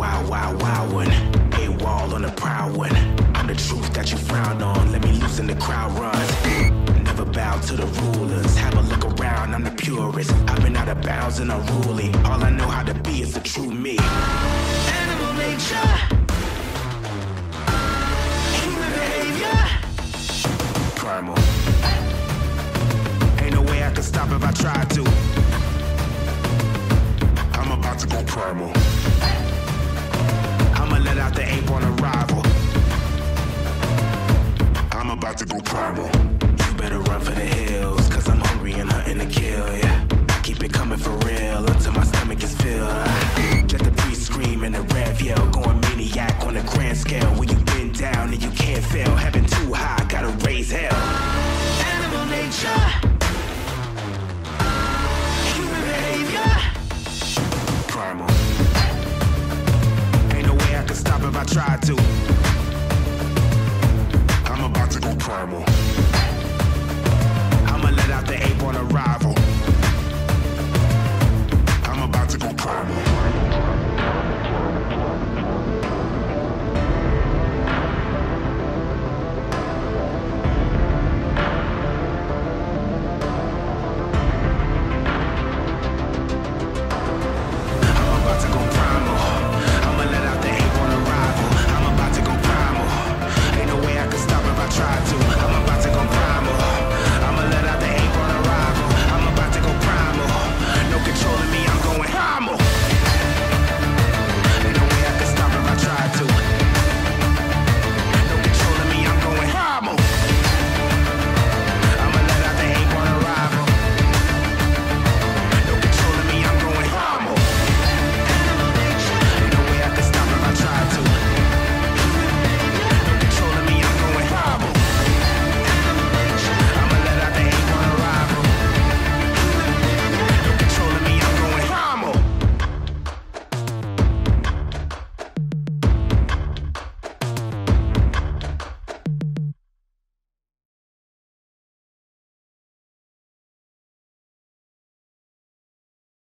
wild, wild, wild one. A wall on the proud one. I'm the truth that you frown on. Let me loosen the crowd runs. Never bow to the rulers. Have a look around, I'm the purest. I've been out of bounds and unruly. All I know how to be is the true me. Animal nature. Human behavior. Primal. Ain't no way I could stop if I tried to. I'm about to go primal. I'm about to go primal. You better run for the hills, cause I'm hungry and hunting to kill, yeah. Keep it coming for real until my stomach is filled. Get the priest scream and the rev yell, going maniac on a grand scale. When you been down and you can't fail, heaven too high, gotta raise hell. Animal nature. Human behavior. Primal. Ain't no way I could stop if I tried to.